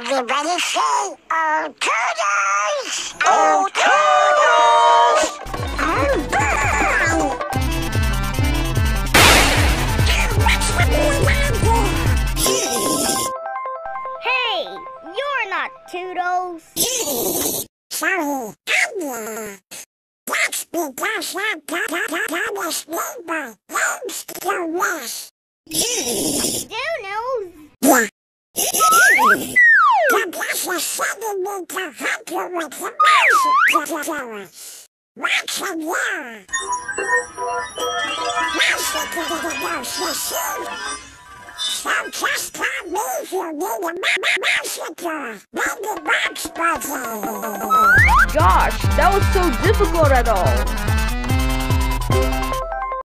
Everybody say, oh, toodles! Oh, toodles! Oh, boy! Hey, you're not Toodles. Sorry, I'm That's because I'm Thomas Neighbor. Thanks to me to help you with the mouse together. What's in there? Mouse together, you see? So just call me you need a mouse Maybe Bugs Buddy. Gosh, that was so difficult at all.